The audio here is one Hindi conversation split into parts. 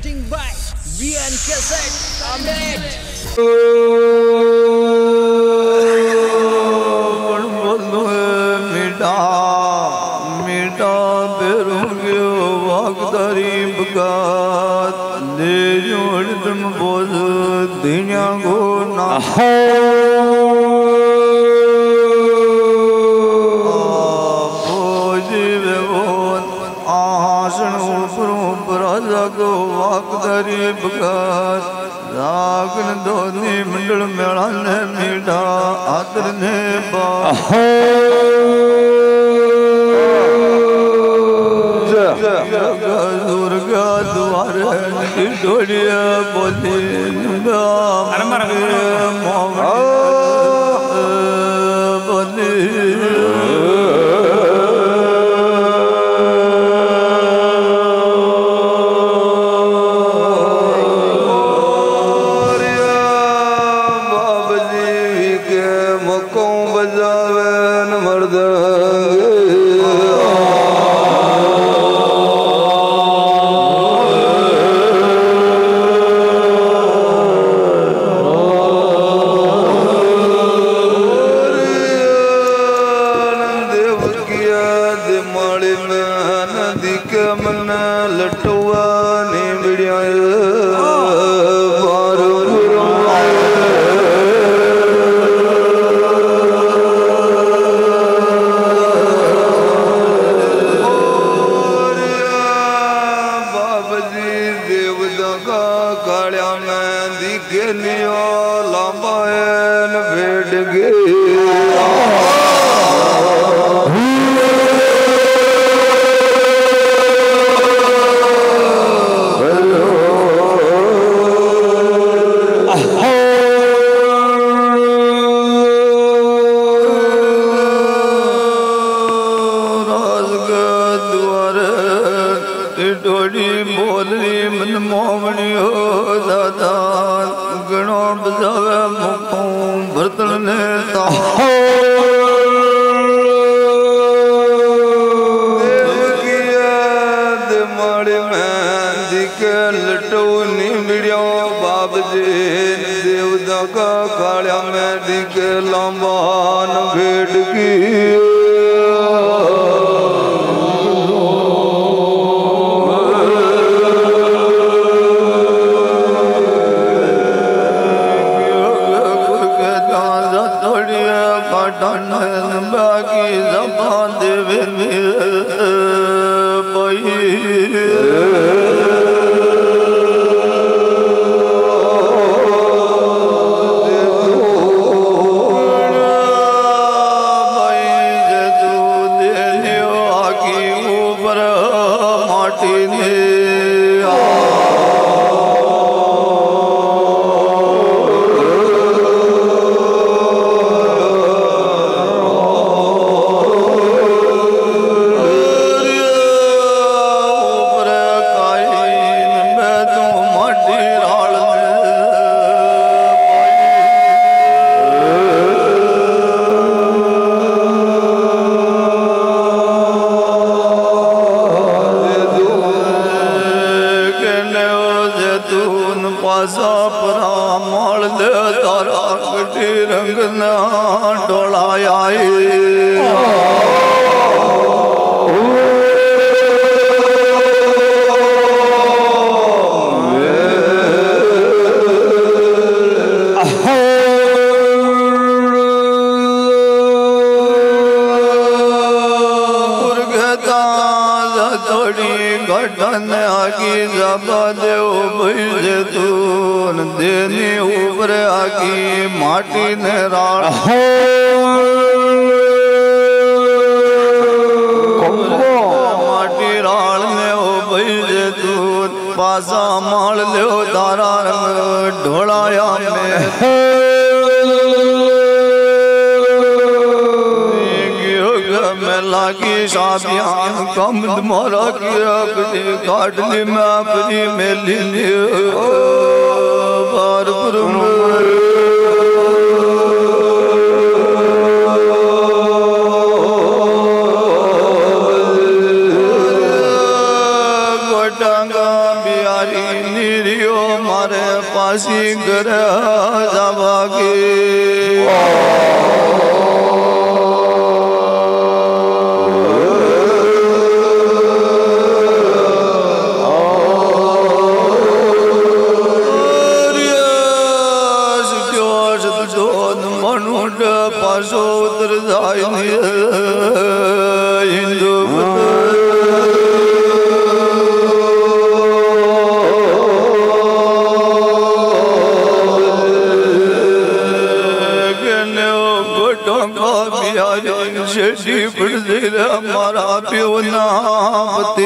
presenting by VN Cassette मीढा हा नग द्वारे प ਲਾਂਬਾਇਨ ਵੇੜ ਗਏ লম্ব ਕੱਢ ਲੈ ਮੈਂ ਆਪਣੀ ਮੇਲੀ ਬਾਰ ਬ੍ਰਹਮ हमारा पियो नात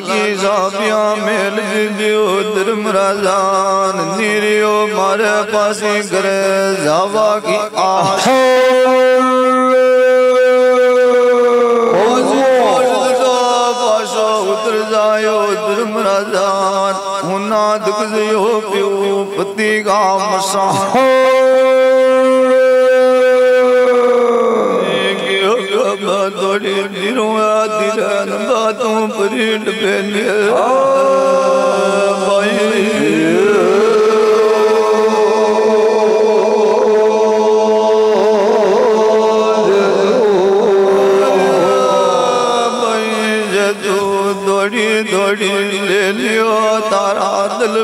की साबिया मेल दियो धर्मराजान निरियो मारे पासी करे जावा की जायो धर्मराजान हुना दुख पियो, पति का मसा थोड़ी दिरों दिरन बातों परिंड बेने दौड़ी दौड़ी ले लियो तारा दिल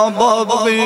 मारे माँ बाप भी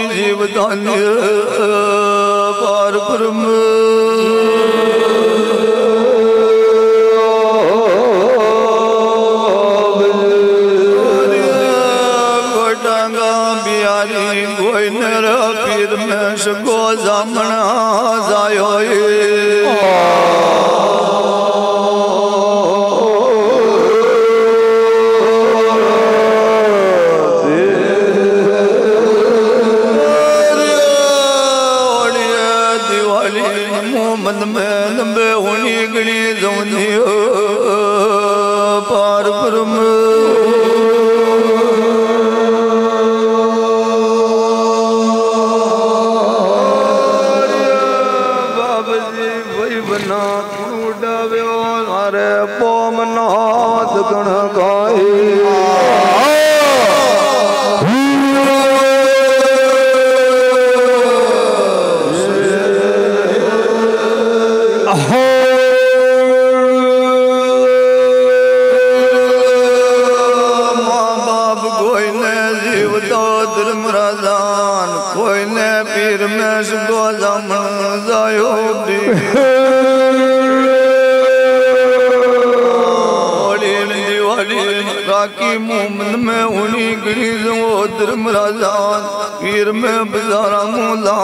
जो धर्मराजान पीर में बजारा मोला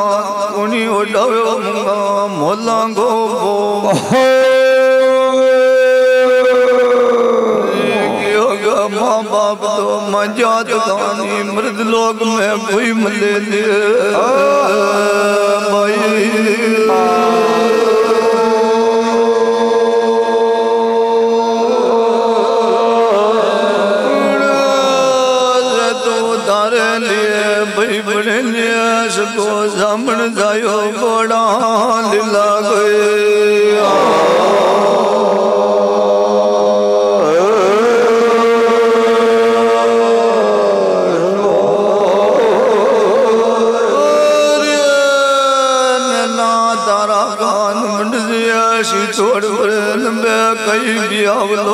उनी उड़ाव्यो मुंगा मोला गो बो। माँ बाप तो मजात गानी मृद लोग में कोई मले भाई। लियास को सामण जायो बड़ा लीला गए छोड़ लंबे कई बियावलो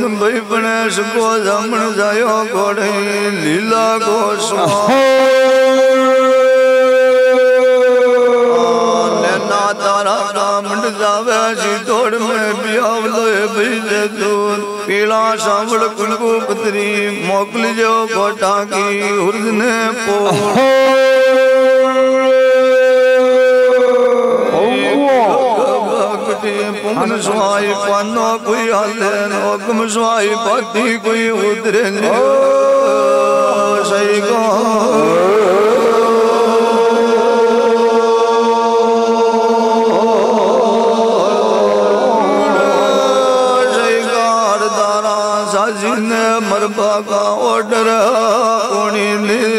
ગોવિંદ ભાઈ પણ સુકો જામણ જાયો ઘોડે લીલા ઘોષ તારા ગામડ જાવે સીધોડ મેં પિયાવલો એ ભીજે દૂધ પીળા સાંભળ કુલકુ પતરી મોકલી જો ગોટાકી कोटा की उर्द ने पो पुमन स्वाई पानो कोई हाले नोकम स्वाई पाती कोई उतरे सही को मरबा का ऑर्डर कोणी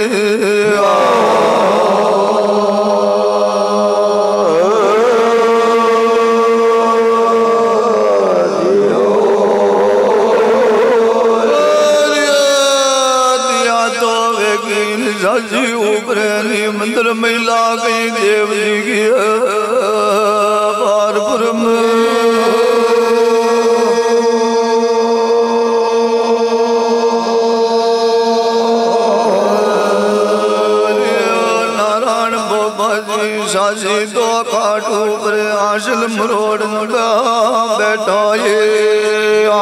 ਕਾਜਲ ਮਰੋੜਨ ਦਾ ਬੈਠਾਏ ਆ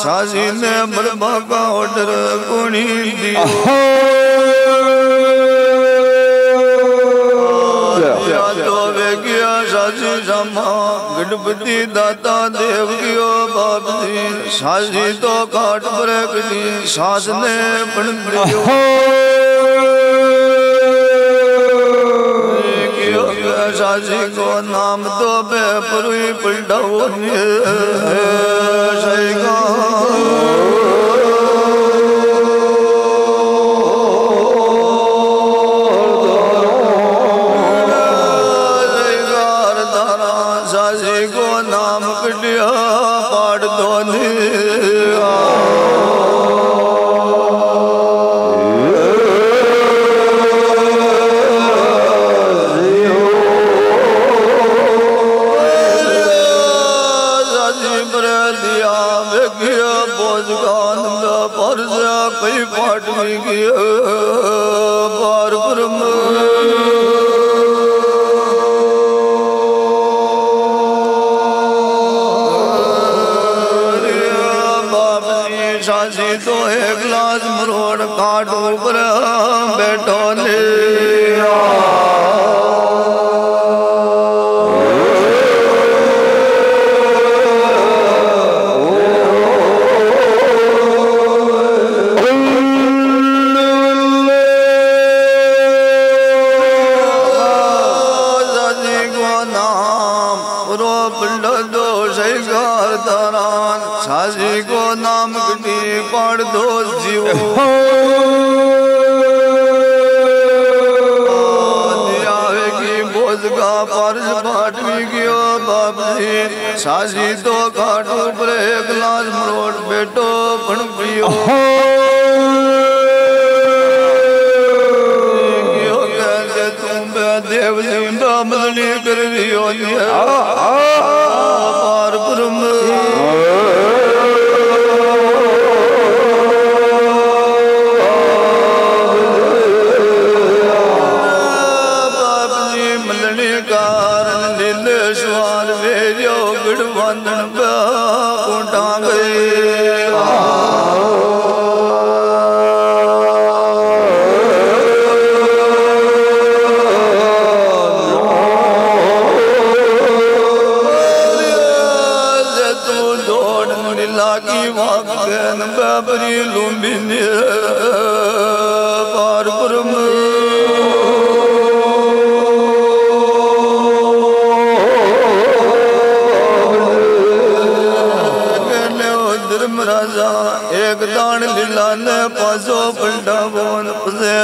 सासी ने बड़बा का ऑर्डर कोनी दियो तो वे किया सासी समा गणपति दाता देव कियो बाप जी। सासी तो काट पर सास ने पण सासी को नाम तो बे परुई पलटाओ सही दारान साजी को नाम कटी पाड़ दो जीवो बाप जी साजी तो काटो पर एक लाज मरोड़ बेटो बन पियो देव ज़िंदा मदनी कर रियो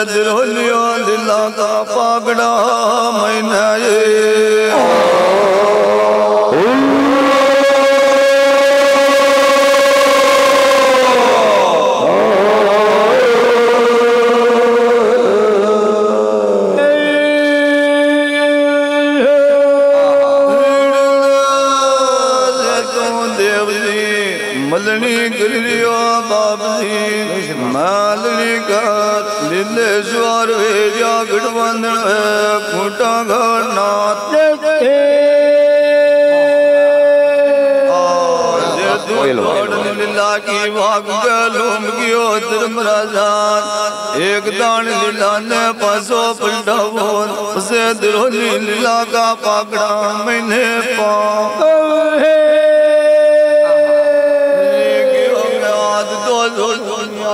ਦਿਲ ਹੁਲਿਓ ਦਿਲਾਂ ਦਾ ਪਾਗੜਾ ਮੈਨਾਏ मलनी गिरियो बाबी मालनी का लीले स्वर वेरिया गठबंधन खूटा घर नाथ। लीला की वाग लोम कियो धर्मराजा एक दान लीला ने पासो पलटा उसे द्रोही लीला का पाकड़ा मैंने पा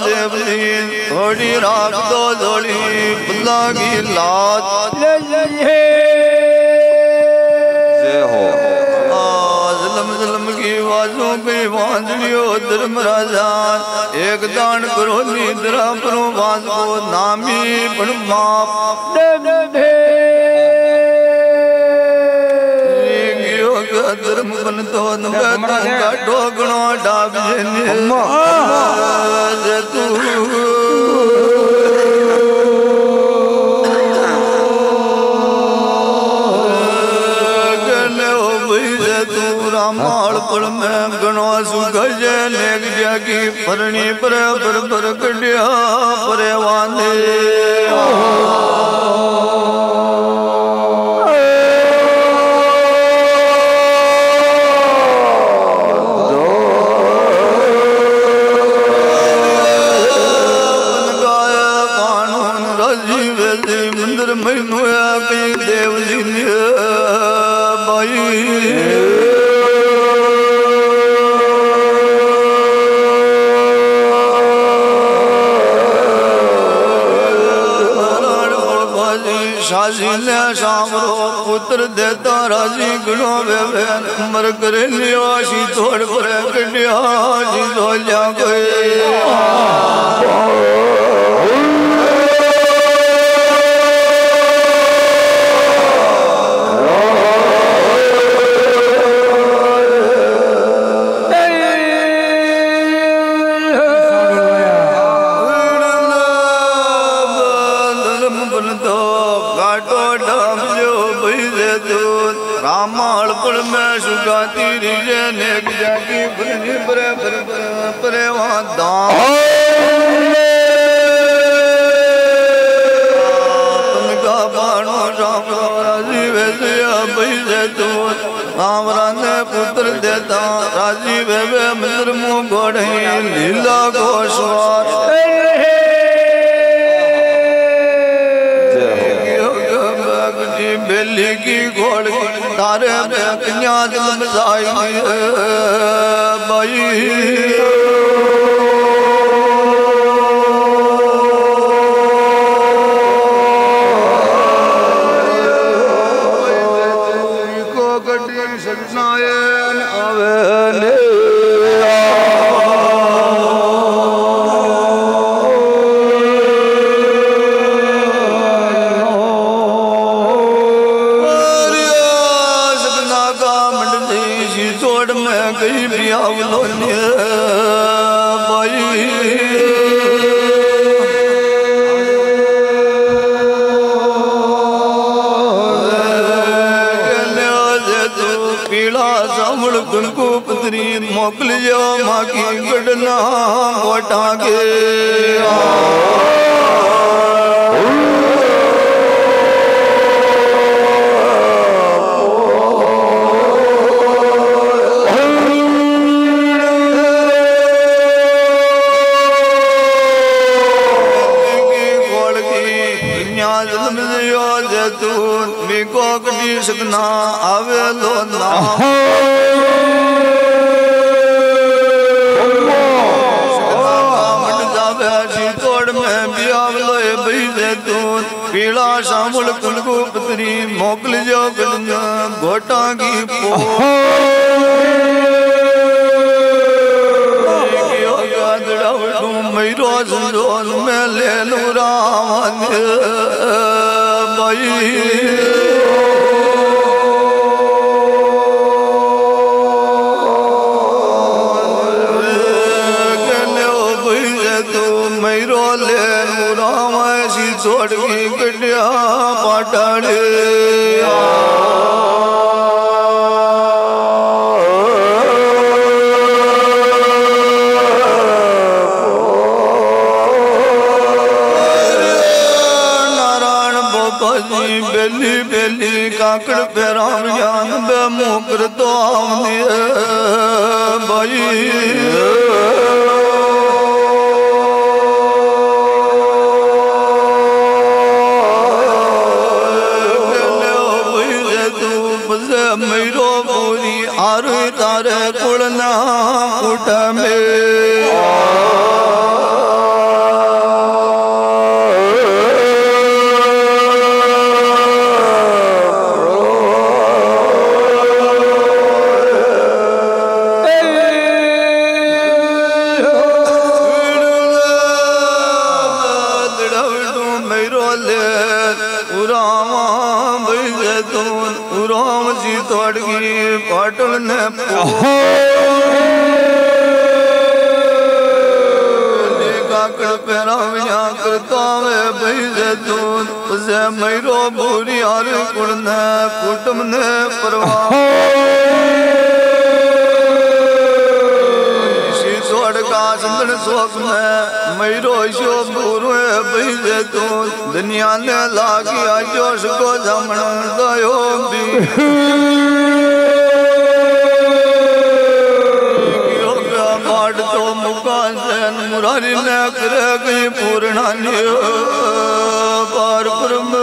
देवनी थोड़ी रात दो जोड़ी बुल्ला की लात हो। जलम की एक दान करो नींदरा करो वाज को नामी पण माप धर्म बन तो का ठोकणो डाब जे तू में गणो नेक जागी परणी पर पर पर कटिया परे वांदे। राज़ी गणो वे मर कर लियो सी तोड़ पर कटिया जी धोलिया कोई। रामाल पर मैं सुगाती रिजे ने जाकी बरनी पर पर पर पर वहाँ दाम। तुमका बाणो राम राज़ी वैसे बैसे तू रामरा ने पुत्र देता राज़ी वे मंदिर मुँह गोड़े लीला गोस्वार Yarım dünyamız aynı bayır. पतरी मोकल जो माँ की। गड़ना मोटा के जैतून मी को कटी सकना आवे लो ना। દેખું પીળા સાંભળ કુલકુ પત્રી મોકલજો ગંગા ગોટાંગી પો મૈરો સંજોન મે લેલું રામ ભાઈ நாடு मैरो भूरी कुड़ ने कुटुम ने परवाह। का संदन सोक में मैरो जैतून दुनिया ने लागी आजोश को जमन दयो भी। तो मुकान सैन मुरारी ने करे कहीं पूर्णा দরবার করবো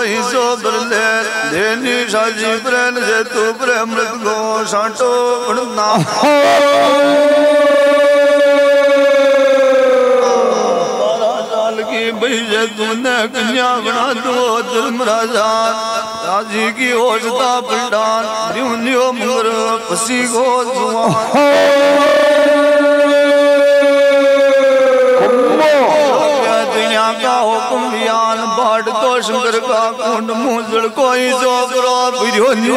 सो बरले देनी साजी प्रेम से तू प्रेम गो, सांटो बढ़ना तूने कन्या बना दो धर्म राजा। राज़ी की होशता पलटान न्यू न्यू पसी गो जुआ वञो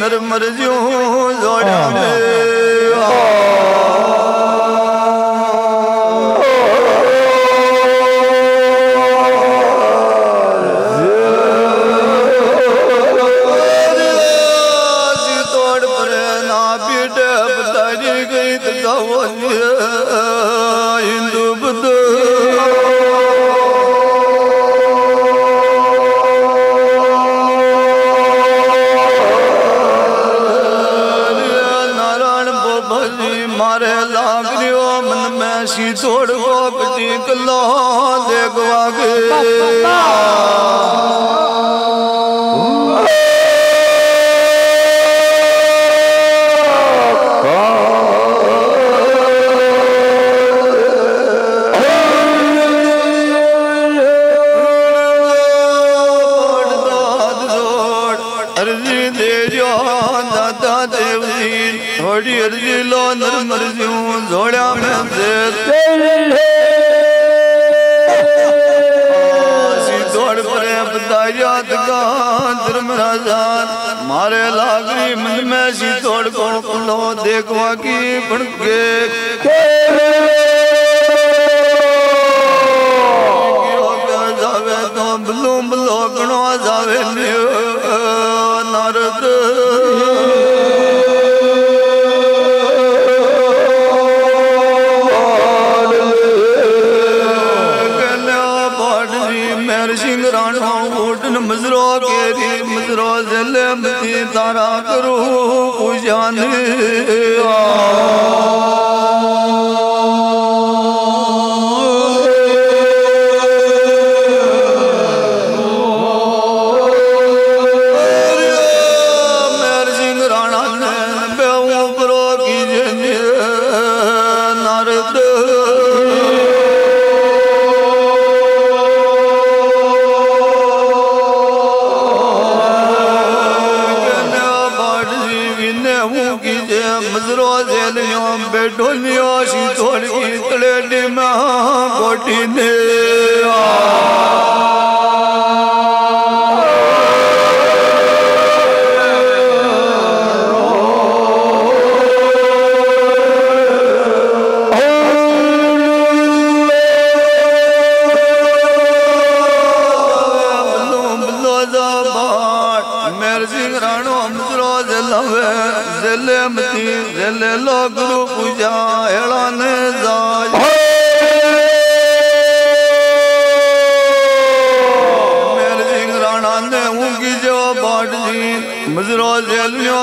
निर्मर जूं उन देखवा की बन गए મજરો કેરી મજરો જલમતી તારા કરું પૂજન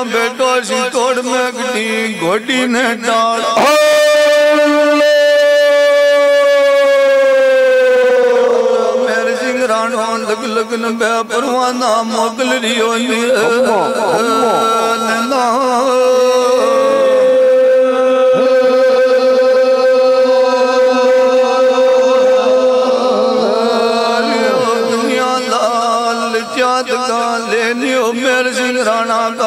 बेटा बेटो सिकोड़ में गोडी ने टाड़ मेरे सिंह राणो लग लगन बे परवाना मोगल रियो ने ना दुनिया लाल चाँद का ले मेरे सिंह राणा का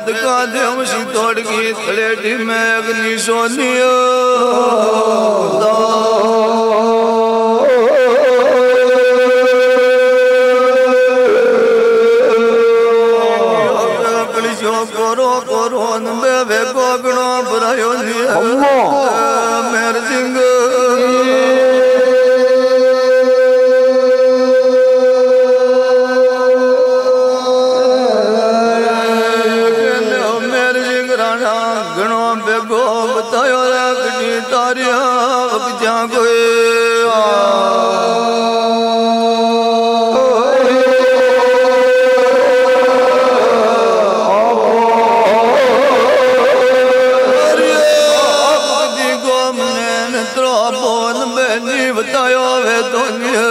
बैत कादम सी तोड़ की खलेटी में अग्नि सोनियो करो करो न बे गोगणो बुरायो नहीं बोल मैंने बताया वे दुनिया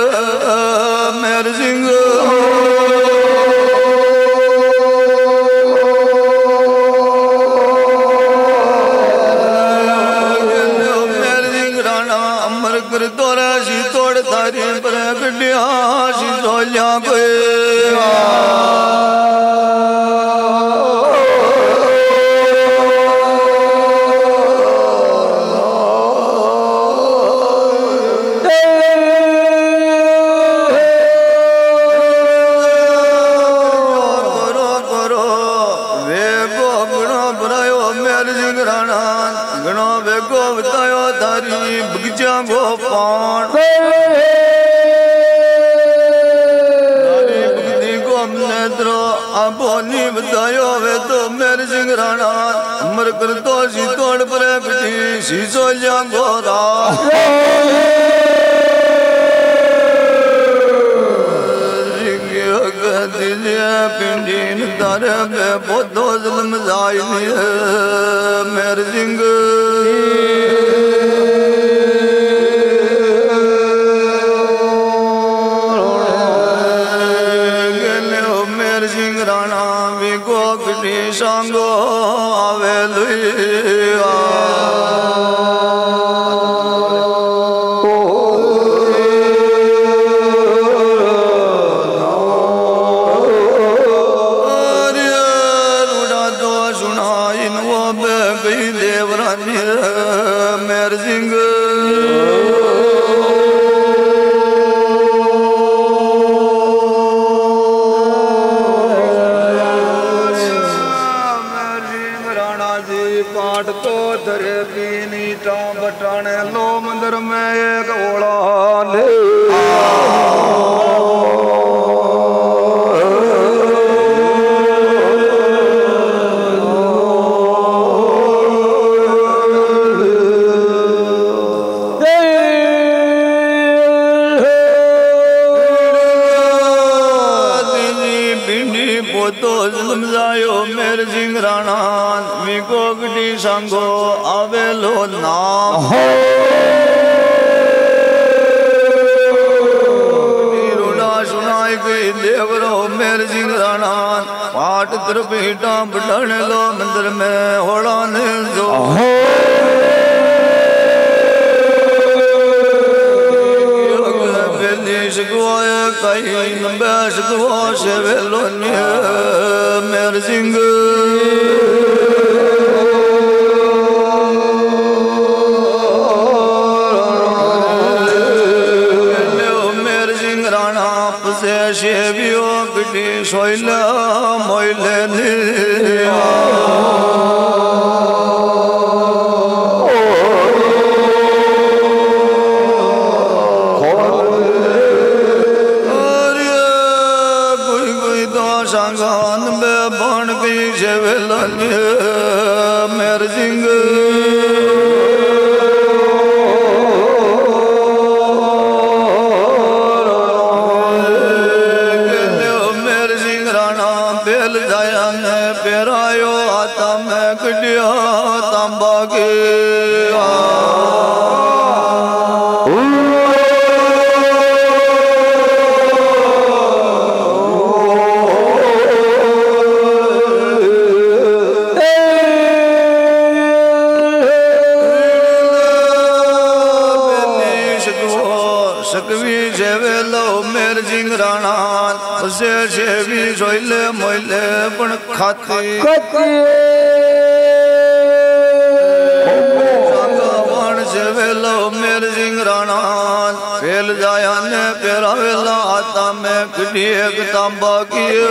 धरे पीनी टां बटाण कीर्तन बुलण लो मंदिर में होड़ा न ખાતે yani bir avla atam ekliye tam bakıyor.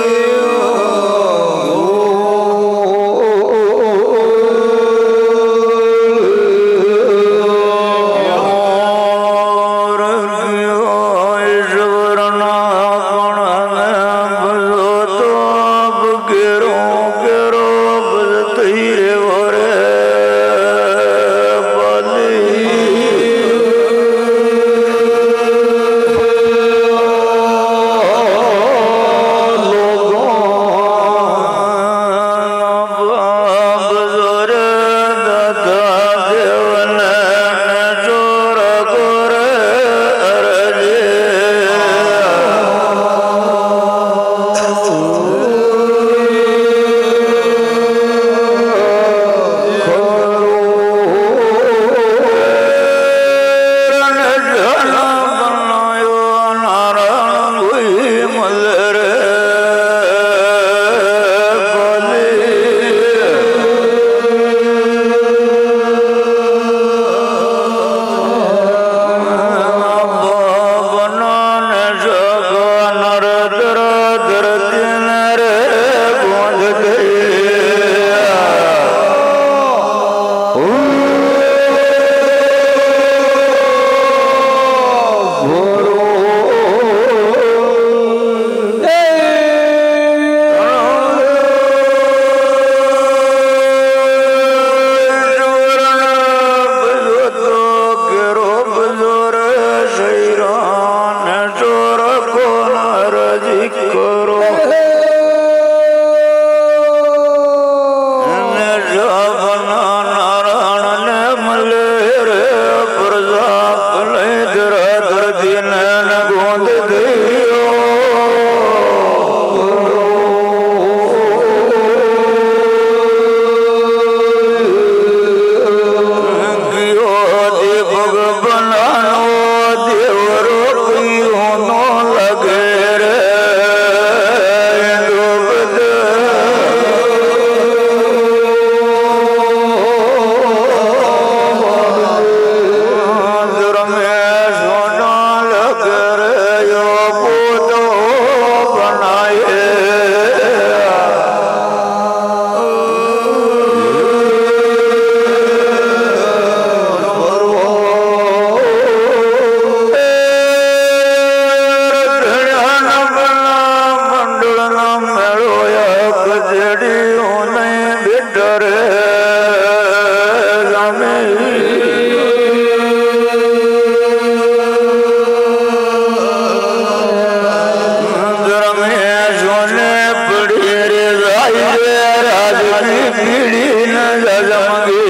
Yeah, yeah.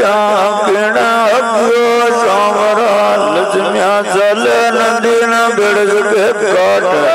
पिणा पियो सावरा लक्ष्म्या सल नदीना बेड़ काट।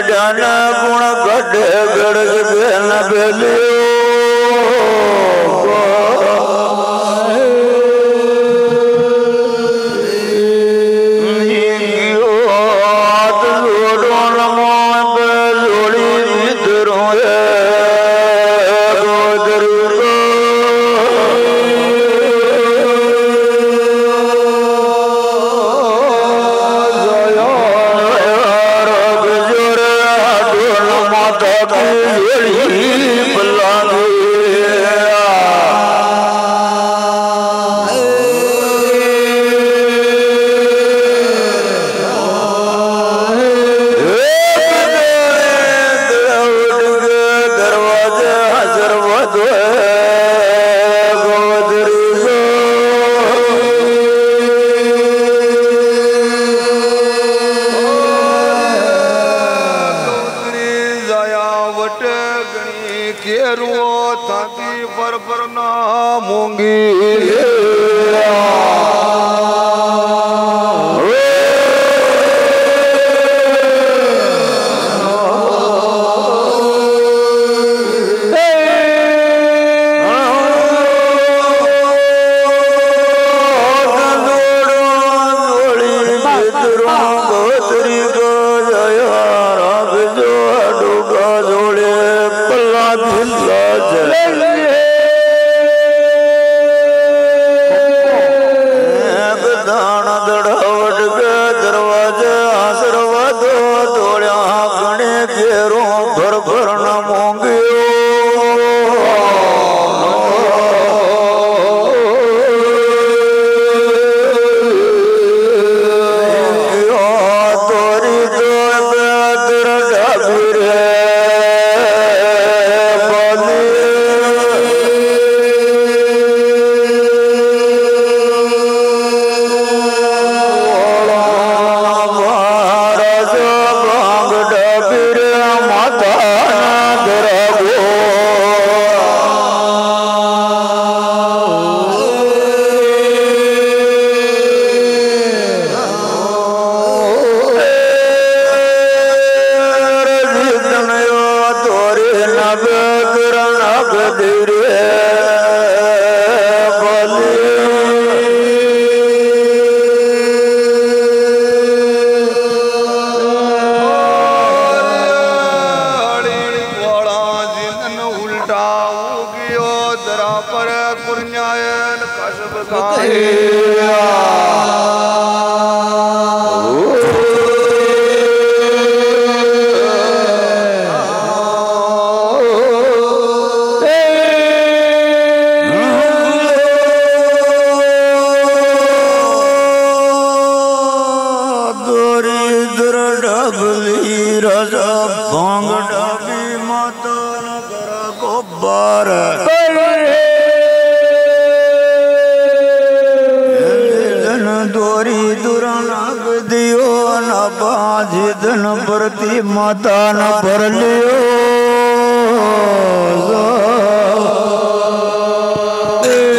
जान गुण ग பூரணமுங்கு